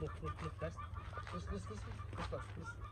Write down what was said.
look, look, look, that's, this, this, this, this.